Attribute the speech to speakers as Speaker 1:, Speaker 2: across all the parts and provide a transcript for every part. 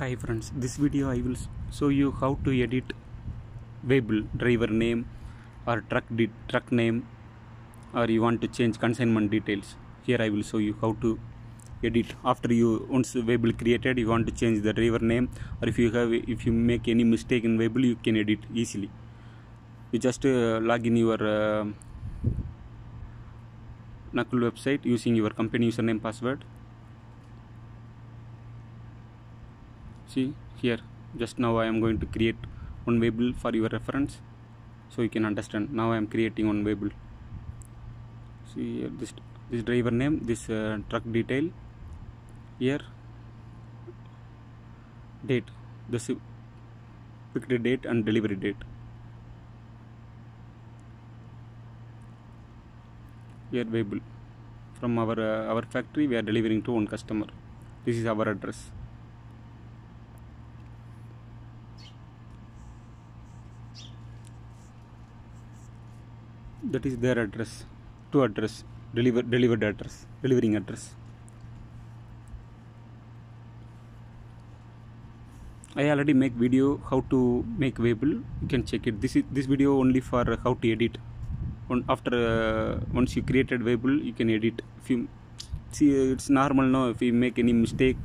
Speaker 1: hi friends this video i will show you how to edit waybill driver name or truck truck name or you want to change consignment details. Here i will show you how to edit. After you once waybill created you want to change the driver name or if you have if you make any mistake in waybill you can edit easily. You just uh, log in your uh, Naql website using your company username password see here. Just now i am going to create one waybill for your reference so you can understand. Now i am creating one waybill see here this this driver name this uh, truck detail. Here date this picked date and delivery date. Here waybill from our uh, our factory we are delivering to one customer. This is our address that is their address to address deliver delivered address delivering address. I already make video how to make waybill you can check it. This is this video only for how to edit. One, after uh, once you created waybill you can edit. If you see it's normal now if we make any mistake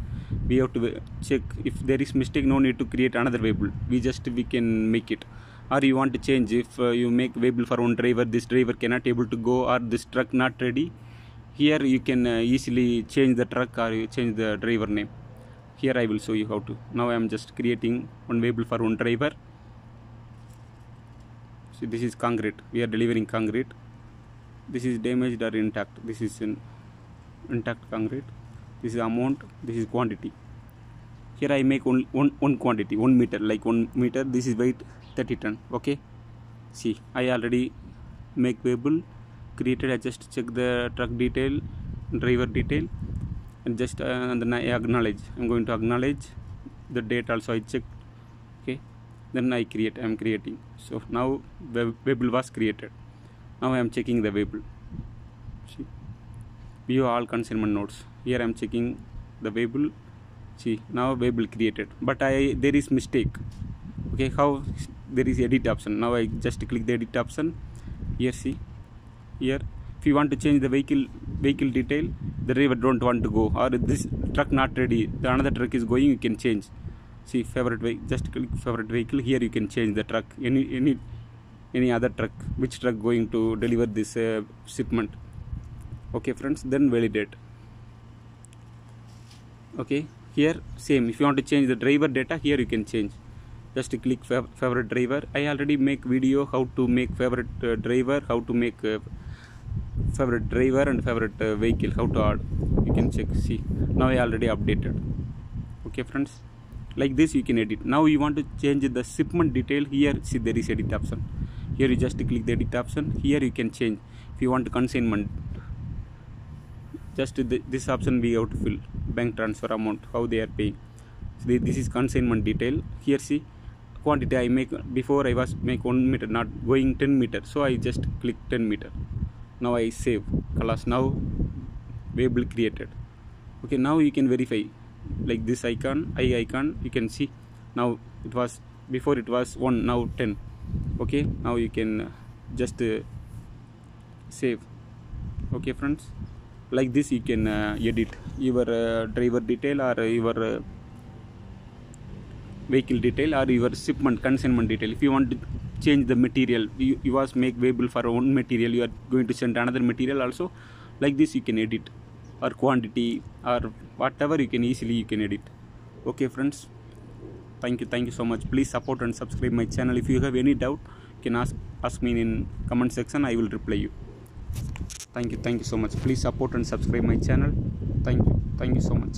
Speaker 1: we have to check. If there is mistake no need to create another waybill we just we can make it or you want to change if uh, you make available for one driver this driver cannot able to go or this truck not ready here you can uh, easily change the truck or you change the driver name. Here I will show you how to. Now I am just creating one waybill for one driver. See this is concrete. We are delivering concrete. This is damaged or intact. This is in intact concrete. This is amount. This is quantity here I make one, one, one quantity one meter like one meter this is weight 30 ton okay? See I already make waybill created I just check the truck detail driver detail and just uh, and then I acknowledge. I'm going to acknowledge the date also I check okay? Then I create I am creating. So now waybill was created. Now I am checking the waybill see? View all consignment notes. Here I am checking the waybill see now waybill created but I there is mistake. Okay how there is edit option? Now I just click the edit option. Here see. Here if you want to change the vehicle vehicle detail the driver don't want to go or this truck not ready the another truck is going you can change. See favorite way just click favorite vehicle. Here you can change the truck. Any any any other truck which truck going to deliver this uh, shipment? Okay friends then validate. Okay here same. If you want to change the driver data here you can change. Just click fav favorite driver. I already make video how to make favorite uh, driver how to make uh, favorite driver and favorite uh, vehicle how to add. You can check see. Now i already updated. Okay friends? Like this you can edit. Now you want to change the shipment detail. Here see there is edit option. Here you just click the edit option. Here you can change. If you want consignment just the, this option we have to fill bank transfer amount how they are paying. So this is consignment detail. Here see quantity i make before i was make 1 meter not going 10 meter. So i just click 10 meter. Now i save. Class now waybill created. Okay now you can verify. Like this icon i icon you can see. Now it was before it was 1 now 10 okay now you can just uh, save. Okay friends like this you can uh, edit your uh, driver detail or your uh, vehicle detail or your shipment consignment detail. If you want to change the material you, you was make waybill for one material. You are going to send another material also. Like this you can edit or quantity or whatever you can easily you can edit. Okay friends. Thank you thank you so much. Please support and subscribe my channel. If you have any doubt you can ask ask me in comment section. I will reply you thank you thank you so much. Please support and subscribe my channel. Thank you thank you so much